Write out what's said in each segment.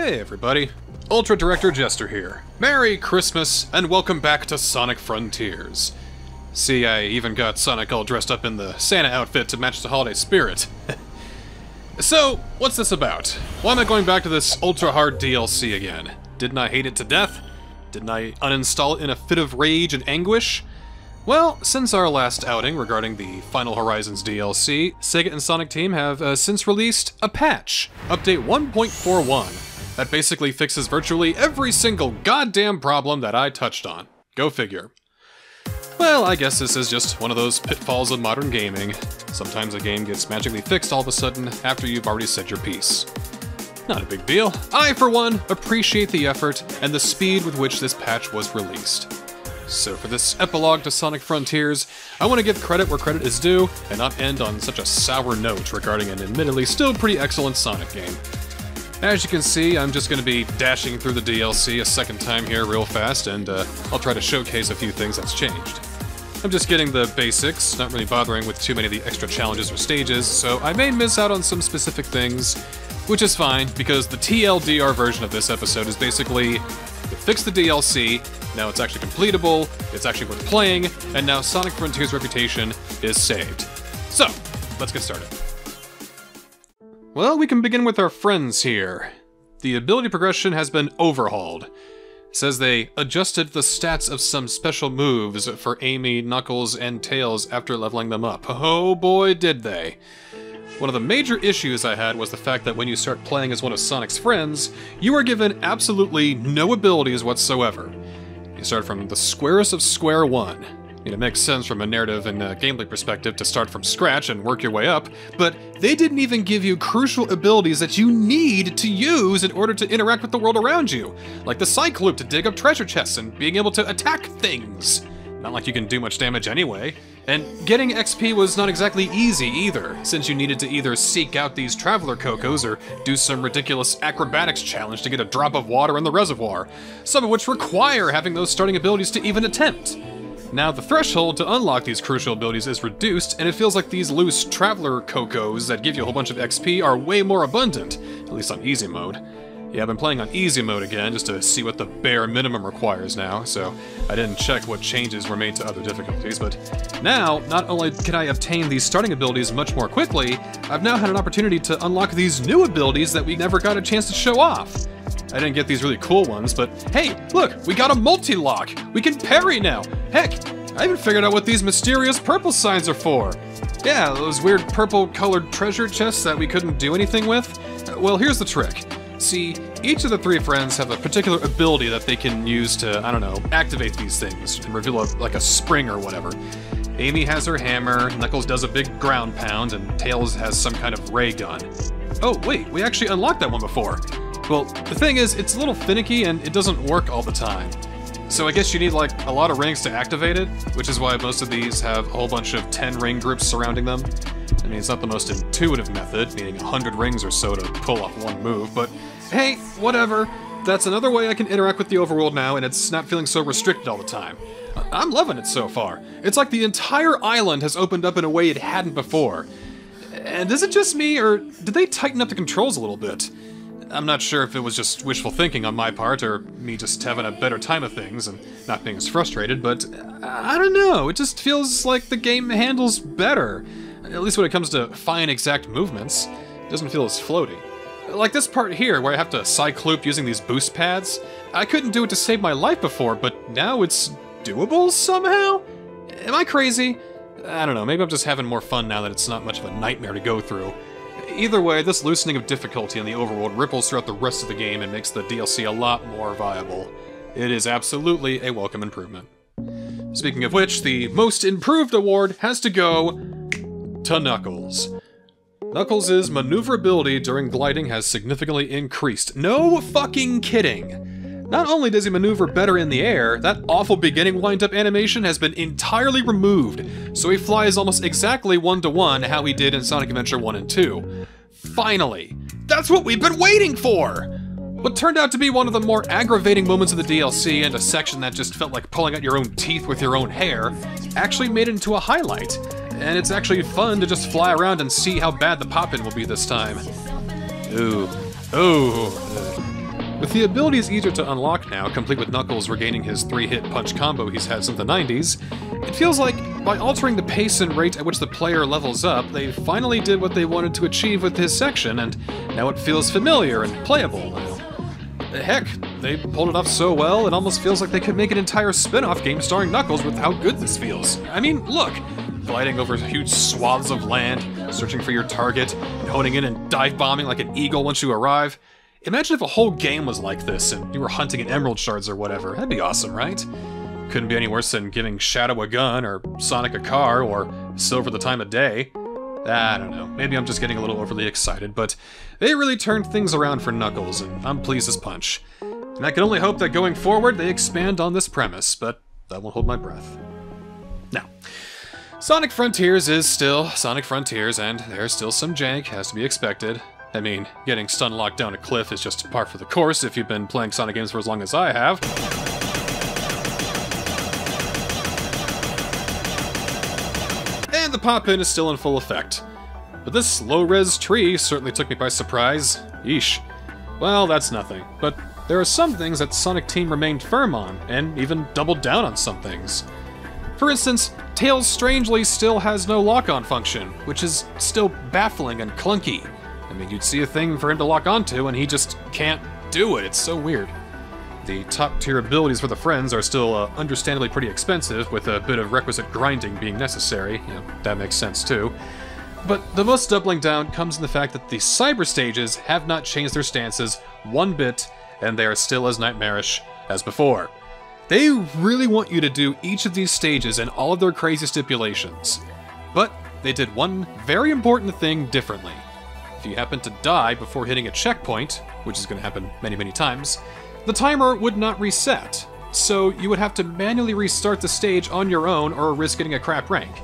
Hey everybody, Ultra Director Jester here. Merry Christmas and welcome back to Sonic Frontiers. See, I even got Sonic all dressed up in the Santa outfit to match the holiday spirit. so, what's this about? Why am I going back to this ultra hard DLC again? Didn't I hate it to death? Didn't I uninstall it in a fit of rage and anguish? Well, since our last outing regarding the Final Horizons DLC, Sega and Sonic Team have uh, since released a patch, Update 1.41, that basically fixes virtually every single goddamn problem that I touched on. Go figure. Well, I guess this is just one of those pitfalls of modern gaming. Sometimes a game gets magically fixed all of a sudden after you've already said your piece. Not a big deal. I, for one, appreciate the effort and the speed with which this patch was released. So for this epilogue to Sonic Frontiers, I want to give credit where credit is due, and not end on such a sour note regarding an admittedly still pretty excellent Sonic game. As you can see, I'm just going to be dashing through the DLC a second time here real fast, and uh, I'll try to showcase a few things that's changed. I'm just getting the basics, not really bothering with too many of the extra challenges or stages, so I may miss out on some specific things, which is fine, because the TLDR version of this episode is basically, we fixed the DLC, now it's actually completable, it's actually worth playing, and now Sonic Frontier's reputation is saved. So, let's get started. Well, we can begin with our friends here. The ability progression has been overhauled. It says they adjusted the stats of some special moves for Amy, Knuckles, and Tails after leveling them up. Oh boy, did they. One of the major issues I had was the fact that when you start playing as one of Sonic's friends, you are given absolutely no abilities whatsoever. You start from the squarest of square one. It makes sense from a narrative and a gameplay perspective to start from scratch and work your way up, but they didn't even give you crucial abilities that you need to use in order to interact with the world around you, like the Cyloop to dig up treasure chests and being able to attack things. Not like you can do much damage anyway. And getting XP was not exactly easy either, since you needed to either seek out these Traveler Kocos or do some ridiculous acrobatics challenge to get a drop of water in the reservoir, some of which require having those starting abilities to even attempt. Now, the threshold to unlock these crucial abilities is reduced, and it feels like these loose Traveler Kocos that give you a whole bunch of XP are way more abundant, at least on easy mode. Yeah, I've been playing on easy mode again just to see what the bare minimum requires now, so I didn't check what changes were made to other difficulties, but now, not only can I obtain these starting abilities much more quickly, I've now had an opportunity to unlock these new abilities that we never got a chance to show off. I didn't get these really cool ones, but hey, look, we got a multi-lock! We can parry now! Heck, I even figured out what these mysterious purple signs are for! Yeah, those weird purple-colored treasure chests that we couldn't do anything with? Well, here's the trick. See, each of the three friends have a particular ability that they can use to, I don't know, activate these things and reveal a, like a spring or whatever. Amy has her hammer, Knuckles does a big ground pound, and Tails has some kind of ray gun. Oh, wait, we actually unlocked that one before. Well, the thing is, it's a little finicky and it doesn't work all the time. So I guess you need like a lot of rings to activate it, which is why most of these have a whole bunch of 10 ring groups surrounding them. I mean, it's not the most intuitive method, needing 100 rings or so to pull off one move, but hey, whatever. That's another way I can interact with the overworld now, and it's not feeling so restricted all the time. I'm loving it so far. It's like the entire island has opened up in a way it hadn't before. And is it just me, or did they tighten up the controls a little bit? I'm not sure if it was just wishful thinking on my part, or me just having a better time of things and not being as frustrated, but I don't know. It just feels like the game handles better. At least when it comes to fine exact movements. It doesn't feel as floaty. Like this part here, where I have to cyloop using these boost pads. I couldn't do it to save my life before, but now it's doable somehow? Am I crazy? I don't know, maybe I'm just having more fun now that it's not much of a nightmare to go through. Either way, this loosening of difficulty in the overworld ripples throughout the rest of the game and makes the DLC a lot more viable. It is absolutely a welcome improvement. Speaking of which, the Most Improved Award has to go to Knuckles. Knuckles' maneuverability during gliding has significantly increased. No fucking kidding! Not only does he maneuver better in the air, that awful beginning wind-up animation has been entirely removed, so he flies almost exactly one-to-one -one how he did in Sonic Adventure 1 and 2. Finally! That's what we've been waiting for! What turned out to be one of the more aggravating moments of the DLC and a section that just felt like pulling out your own teeth with your own hair, actually made it into a highlight. And it's actually fun to just fly around and see how bad the pop-in will be this time. Ooh. Ooh. With the abilities easier to unlock now, complete with Knuckles regaining his three-hit punch combo he's had since the 90s, it feels like by altering the pace and rate at which the player levels up, they finally did what they wanted to achieve with his section, and now it feels familiar and playable. Heck, they pulled it off so well, it almost feels like they could make an entire spin-off game starring Knuckles with how good this feels. I mean, look! Gliding over huge swaths of land, searching for your target, honing in and dive bombing like an eagle once you arrive. Imagine if a whole game was like this and you were hunting in emerald shards or whatever. That'd be awesome, right? Couldn't be any worse than giving Shadow a gun, or Sonic a car, or Silver the time of day. I don't know, maybe I'm just getting a little overly excited, but they really turned things around for Knuckles, and I'm pleased as punch. And I can only hope that going forward they expand on this premise, but that won't hold my breath. Now, Sonic Frontiers is still Sonic Frontiers, and there's still some jank, as to be expected. I mean, getting stun locked down a cliff is just par for the course if you've been playing Sonic games for as long as I have. And the pop-in is still in full effect. But this low-res tree certainly took me by surprise. Yeesh. Well, that's nothing. But there are some things that Sonic Team remained firm on, and even doubled down on some things. For instance, Tails strangely still has no lock-on function, which is still baffling and clunky. I mean, you'd see a thing for him to lock onto, and he just can't do it. It's so weird. The top tier abilities for the friends are still uh, understandably pretty expensive, with a bit of requisite grinding being necessary. That makes sense too. But the most doubling down comes in the fact that the cyber stages have not changed their stances one bit, and they are still as nightmarish as before. They really want you to do each of these stages and all of their crazy stipulations. But they did one very important thing differently. If you happen to die before hitting a checkpoint, which is going to happen many, many times, the timer would not reset. So you would have to manually restart the stage on your own or risk getting a crap rank.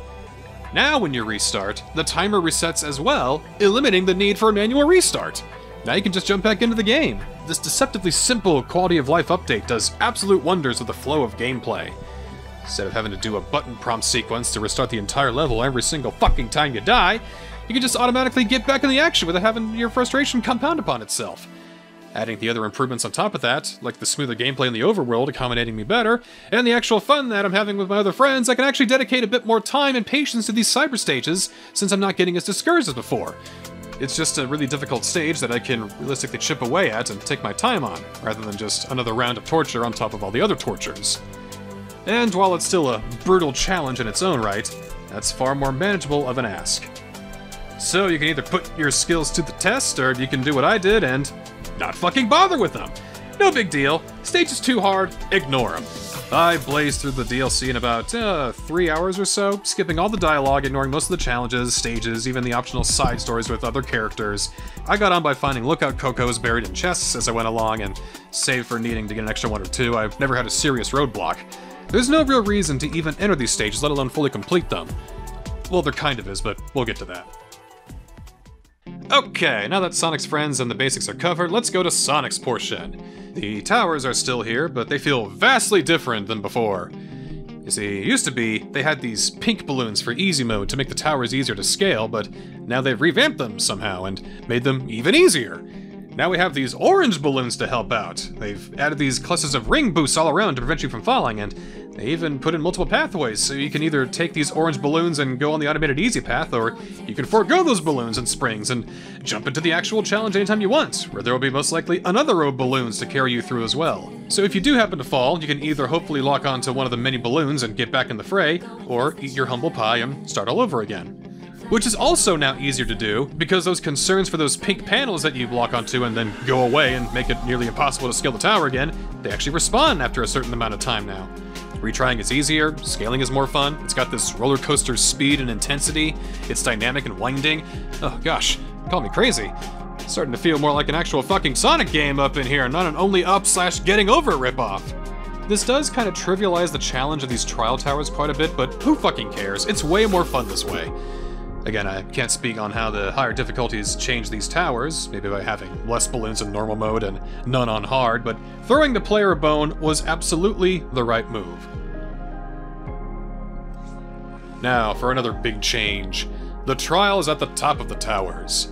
Now, when you restart, the timer resets as well, eliminating the need for a manual restart. Now you can just jump back into the game. This deceptively simple quality of life update does absolute wonders with the flow of gameplay. Instead of having to do a button prompt sequence to restart the entire level every single fucking time you die, you can just automatically get back in the action without having your frustration compound upon itself. Adding the other improvements on top of that, like the smoother gameplay in the overworld accommodating me better, and the actual fun that I'm having with my other friends, I can actually dedicate a bit more time and patience to these cyber stages, since I'm not getting as discouraged as before. It's just a really difficult stage that I can realistically chip away at and take my time on, rather than just another round of torture on top of all the other tortures. And while it's still a brutal challenge in its own right, that's far more manageable of an ask. So you can either put your skills to the test, or you can do what I did and not fucking bother with them. No big deal. Stage is too hard, ignore them. I blazed through the DLC in about uh, three hours or so, skipping all the dialogue, ignoring most of the challenges, stages, even the optional side stories with other characters. I got on by finding lookout Kocos buried in chests as I went along, and save for needing to get an extra one or two, I've never had a serious roadblock. There's no real reason to even enter these stages, let alone fully complete them. Well, there kind of is, but we'll get to that. Okay, now that Sonic's friends and the basics are covered, let's go to Sonic's portion. The towers are still here, but they feel vastly different than before. You see, used to be they had these pink balloons for easy mode to make the towers easier to scale, but now they've revamped them somehow and made them even easier. Now we have these orange balloons to help out. They've added these clusters of ring boosts all around to prevent you from falling, and they even put in multiple pathways, so you can either take these orange balloons and go on the automated easy path, or you can forego those balloons and springs and jump into the actual challenge anytime you want, where there will be most likely another row of balloons to carry you through as well. So if you do happen to fall, you can either hopefully lock onto one of the many balloons and get back in the fray, or eat your humble pie and start all over again. Which is also now easier to do, because those concerns for those pink panels that you lock onto and then go away and make it nearly impossible to scale the tower again, they actually respawn after a certain amount of time now. Retrying is easier, scaling is more fun, it's got this roller coaster speed and intensity, it's dynamic and winding. Oh gosh, call me crazy. Starting to feel more like an actual fucking Sonic game up in here, not an only up slash getting over ripoff. This does kind of trivialize the challenge of these trial towers quite a bit, but who fucking cares? It's way more fun this way. Again, I can't speak on how the higher difficulties change these towers, maybe by having less balloons in normal mode and none on hard, but throwing the player a bone was absolutely the right move. Now, for another big change. The trials at the top of the towers.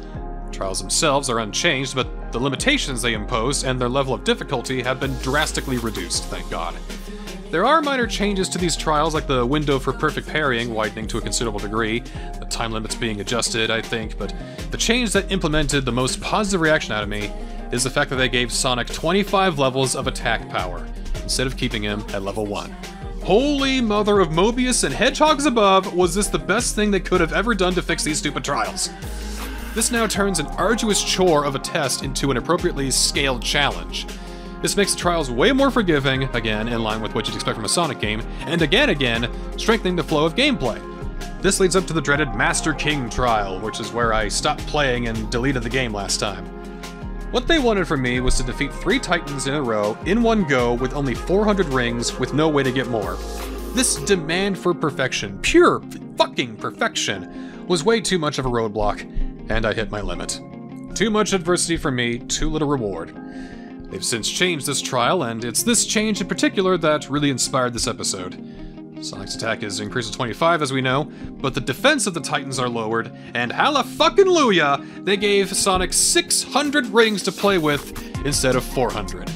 Trials themselves are unchanged, but the limitations they impose and their level of difficulty have been drastically reduced, thank God. There are minor changes to these trials, like the window for perfect parrying widening to a considerable degree, the time limits being adjusted, I think, but the change that implemented the most positive reaction out of me is the fact that they gave Sonic 25 levels of attack power, instead of keeping him at level 1. Holy mother of Mobius and hedgehogs above, was this the best thing they could have ever done to fix these stupid trials? This now turns an arduous chore of a test into an appropriately scaled challenge. This makes the trials way more forgiving, again, in line with what you'd expect from a Sonic game, and again, again, strengthening the flow of gameplay. This leads up to the dreaded Master King trial, which is where I stopped playing and deleted the game last time. What they wanted from me was to defeat three Titans in a row, in one go, with only 400 rings, with no way to get more. This demand for perfection, pure fucking perfection, was way too much of a roadblock, and I hit my limit. Too much adversity for me, too little reward. They've since changed this trial, and it's this change in particular that really inspired this episode. Sonic's attack is increased to 25, as we know, but the defense of the Titans are lowered, and hallelujah, they gave Sonic 600 rings to play with instead of 400.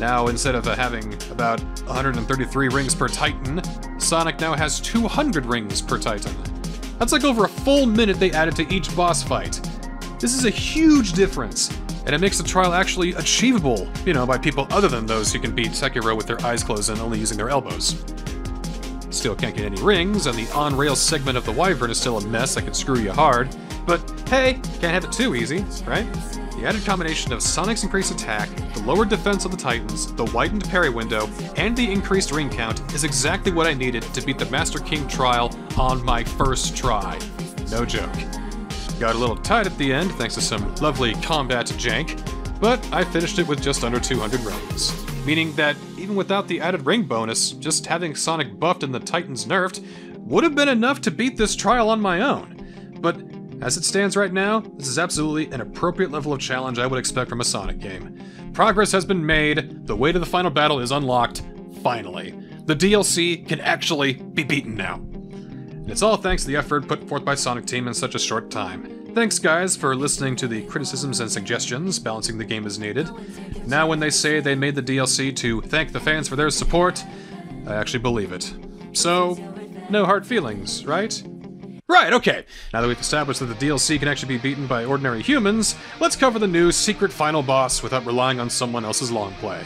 Now, instead of having about 133 rings per Titan, Sonic now has 200 rings per Titan. That's like over a full minute they added to each boss fight. This is a huge difference, and it makes the trial actually achievable, you know, by people other than those who can beat Sekiro with their eyes closed and only using their elbows. Still can't get any rings, and the on-rail segment of the Wyvern is still a mess that could screw you hard, but hey, can't have it too easy, right? The added combination of Sonic's increased attack, the lowered defense of the Titans, the widened parry window, and the increased ring count is exactly what I needed to beat the Master King trial on my first try. No joke. Got a little tight at the end thanks to some lovely combat jank, but I finished it with just under 200 rings. Meaning that even without the added ring bonus, just having Sonic buffed and the Titans nerfed would have been enough to beat this trial on my own. But as it stands right now, this is absolutely an appropriate level of challenge I would expect from a Sonic game. Progress has been made, the way to the final battle is unlocked, finally. The DLC can actually be beaten now. It's all thanks to the effort put forth by Sonic Team in such a short time. Thanks, guys, for listening to the criticisms and suggestions, balancing the game as needed. Now, when they say they made the DLC to thank the fans for their support, I actually believe it. So, no hard feelings, right? Right, okay. Now that we've established that the DLC can actually be beaten by ordinary humans, let's cover the new secret final boss without relying on someone else's long play.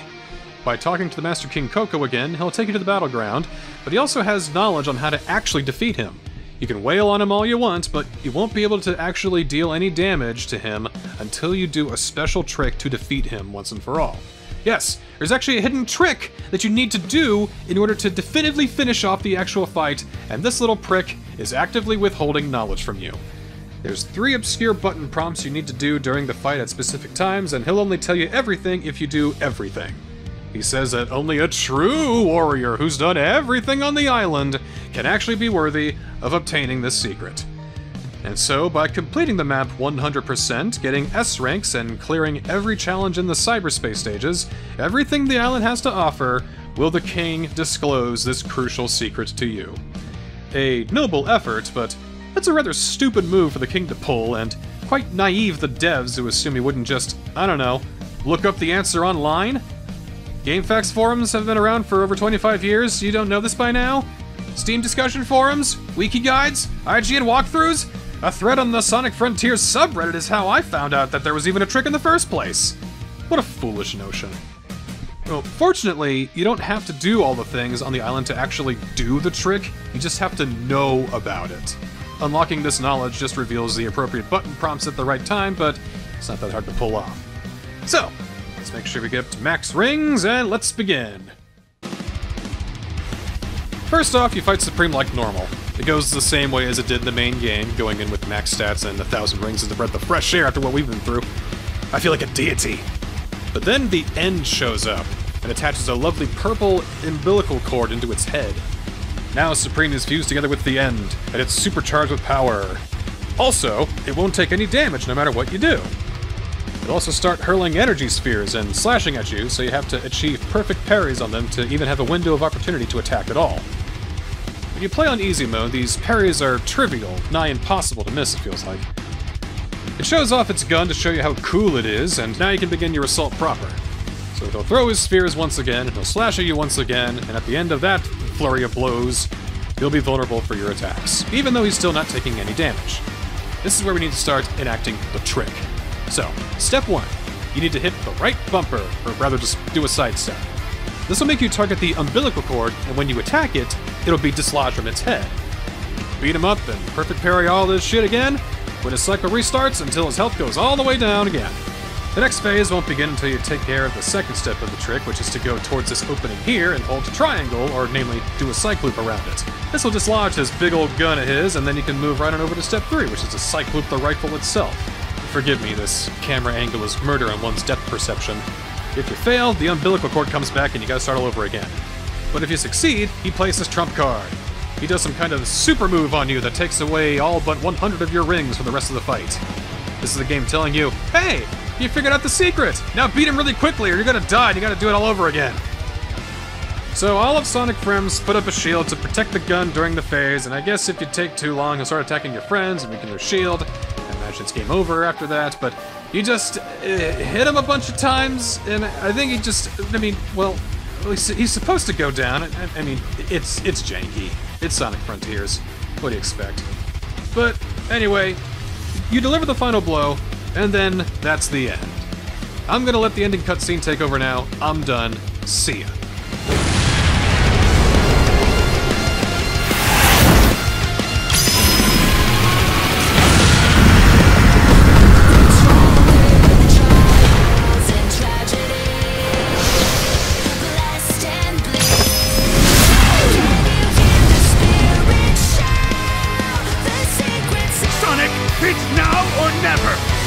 By talking to the Master King Koco again, he'll take you to the battleground, but he also has knowledge on how to actually defeat him. You can wail on him all you want, but you won't be able to actually deal any damage to him until you do a special trick to defeat him once and for all. Yes, there's actually a hidden trick that you need to do in order to definitively finish off the actual fight, and this little prick is actively withholding knowledge from you. There's three obscure button prompts you need to do during the fight at specific times, and he'll only tell you everything if you do everything. He says that only a true warrior who's done everything on the island can actually be worthy of obtaining this secret. And so, by completing the map 100%, getting S ranks, and clearing every challenge in the cyberspace stages, everything the island has to offer, will the king disclose this crucial secret to you. A noble effort, but that's a rather stupid move for the king to pull, and quite naive the devs who assume he wouldn't just, I don't know, look up the answer online? GameFAQs forums have been around for over 25 years. You don't know this by now? Steam discussion forums, wiki guides, IGN walkthroughs? A thread on the Sonic Frontiers subreddit is how I found out that there was even a trick in the first place. What a foolish notion. Well, fortunately, you don't have to do all the things on the island to actually do the trick, you just have to know about it. Unlocking this knowledge just reveals the appropriate button prompts at the right time, but it's not that hard to pull off. So, Let's make sure we get up to max rings, and let's begin. First off, you fight Supreme like normal. It goes the same way as it did in the main game, going in with max stats and a thousand rings is a breath of fresh air after what we've been through. I feel like a deity. But then the end shows up, and attaches a lovely purple umbilical cord into its head. Now Supreme is fused together with the end, and it's supercharged with power. Also, it won't take any damage no matter what you do. They'll also start hurling energy spheres and slashing at you, so you have to achieve perfect parries on them to even have a window of opportunity to attack at all. When you play on easy mode, these parries are trivial, nigh impossible to miss, it feels like. It shows off its gun to show you how cool it is, and now you can begin your assault proper. So he'll throw his spheres once again, and he'll slash at you once again, and at the end of that flurry of blows, you'll be vulnerable for your attacks, even though he's still not taking any damage. This is where we need to start enacting the trick. So, step one, you need to hit the right bumper, or rather just do a sidestep. This will make you target the umbilical cord, and when you attack it, it'll be dislodged from its head. Beat him up and perfect parry all this shit again, when his cycle restarts until his health goes all the way down again. The next phase won't begin until you take care of the second step of the trick, which is to go towards this opening here and hold triangle, or namely, do a Cyloop around it. This will dislodge this big old gun of his, and then you can move right on over to step 3, which is to loop the rifle itself. Forgive me, this camera angle is murder on one's depth perception. If you fail, the umbilical cord comes back and you gotta start all over again. But if you succeed, he plays his trump card. He does some kind of super move on you that takes away all but 100 of your rings for the rest of the fight. This is the game telling you, hey, you figured out the secret! Now beat him really quickly or you're gonna die and you gotta do it all over again. So all of Sonic Friends put up a shield to protect the gun during the phase, and I guess if you take too long, he'll start attacking your friends and weaken their shield. Imagine it's game over after that, but you just uh, hit him a bunch of times, and I think he just, I mean, well, he's, he's supposed to go down. I, I mean, it's it's janky. It's Sonic Frontiers. What do you expect? But anyway, you deliver the final blow, and then that's the end. I'm gonna let the ending cutscene take over now. I'm done. See ya. It's now or never!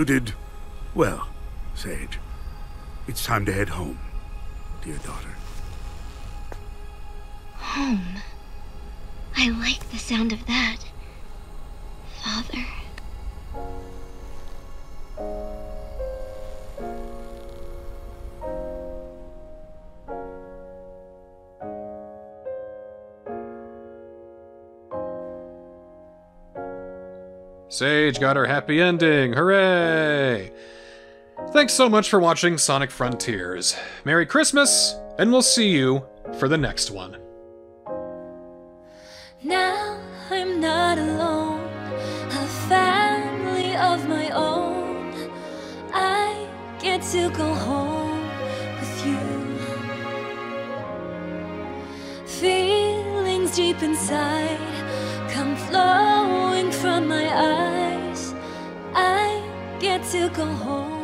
You did well, Sage. It's time to head home, dear daughter. Home. I like the sound of that. Father. Sage got her happy ending. Hooray! Thanks so much for watching Sonic Frontiers. Merry Christmas, and we'll see you for the next one. Now I'm not alone, a family of my own. I get to go home with you. Feelings deep inside come flowing from my eyes. I get to go home.